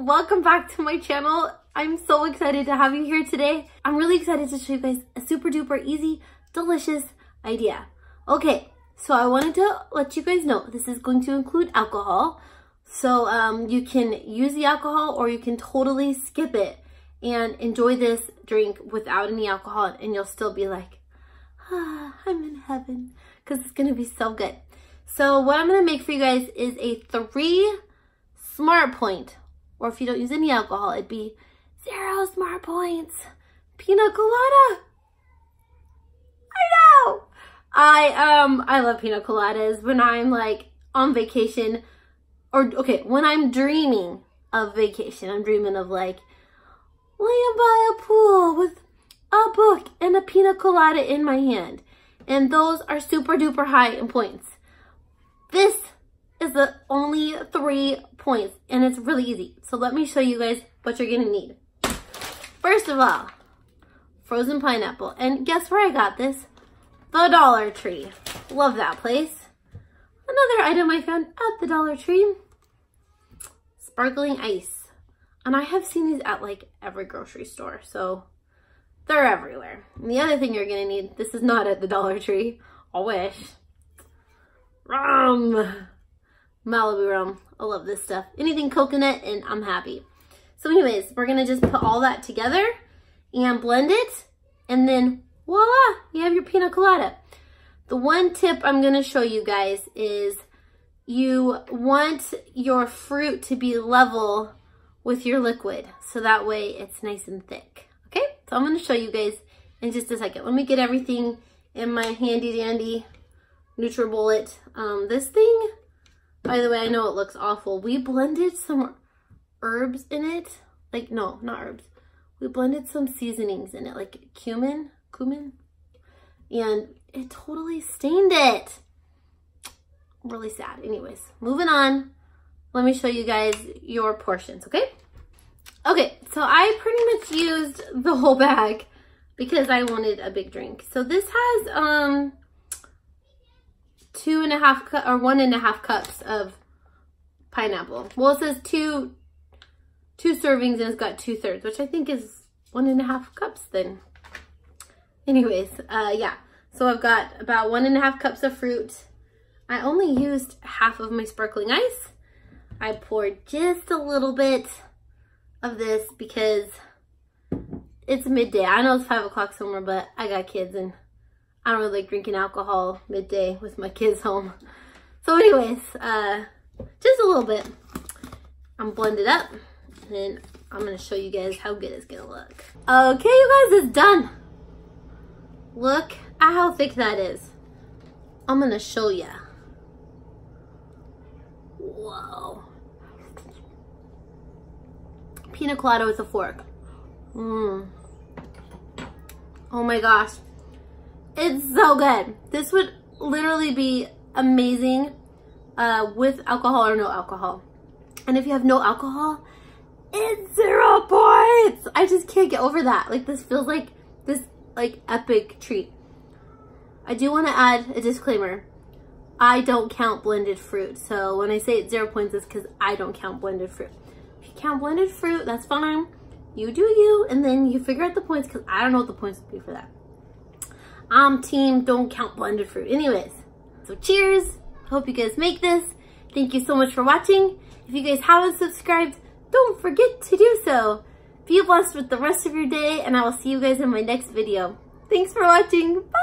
welcome back to my channel. I'm so excited to have you here today. I'm really excited to show you guys a super duper easy, delicious idea. Okay, so I wanted to let you guys know this is going to include alcohol. So um, you can use the alcohol or you can totally skip it and enjoy this drink without any alcohol and you'll still be like, ah, I'm in heaven because it's gonna be so good. So what I'm gonna make for you guys is a three smart point, or if you don't use any alcohol, it'd be zero smart points. Pina colada. I know. I um I love pina coladas when I'm like on vacation or okay, when I'm dreaming of vacation, I'm dreaming of like laying by a pool with a book and a pina colada in my hand. And those are super duper high in points. This is the only three points and it's really easy. So let me show you guys what you're gonna need. First of all, frozen pineapple. And guess where I got this? The Dollar Tree. Love that place. Another item I found at the Dollar Tree, sparkling ice. And I have seen these at like every grocery store, so they're everywhere. And the other thing you're gonna need, this is not at the Dollar Tree, I wish. Rum. Malibu rum. I love this stuff. Anything coconut and I'm happy. So anyways, we're gonna just put all that together and blend it and then voila, you have your pina colada. The one tip I'm gonna show you guys is you want your fruit to be level with your liquid. So that way it's nice and thick. Okay, so I'm gonna show you guys in just a second. Let me get everything in my handy dandy NutriBullet. Um, this thing by the way, I know it looks awful. We blended some herbs in it. Like, no, not herbs. We blended some seasonings in it, like cumin, cumin. And it totally stained it. Really sad. Anyways, moving on. Let me show you guys your portions, okay? Okay, so I pretty much used the whole bag because I wanted a big drink. So this has, um, two and a half cup or one and a half cups of pineapple. Well, it says two two servings and it's got two thirds, which I think is one and a half cups then. Anyways, uh, yeah. So I've got about one and a half cups of fruit. I only used half of my sparkling ice. I poured just a little bit of this because it's midday. I know it's five o'clock somewhere, but I got kids and I don't really like drinking alcohol midday with my kids home. So anyways, uh, just a little bit. I'm blended up and I'm gonna show you guys how good it's gonna look. Okay, you guys, it's done. Look at how thick that is. I'm gonna show ya. Whoa. Pina colada with a fork. Mmm. Oh my gosh. It's so good. This would literally be amazing uh, with alcohol or no alcohol. And if you have no alcohol, it's zero points. I just can't get over that. Like this feels like this like epic treat. I do want to add a disclaimer. I don't count blended fruit. So when I say it's zero points, it's because I don't count blended fruit. If you count blended fruit, that's fine. You do you, and then you figure out the points because I don't know what the points would be for that. I'm team don't count blended fruit. Anyways, so cheers. Hope you guys make this. Thank you so much for watching. If you guys haven't subscribed, don't forget to do so. Be blessed with the rest of your day and I will see you guys in my next video. Thanks for watching. Bye.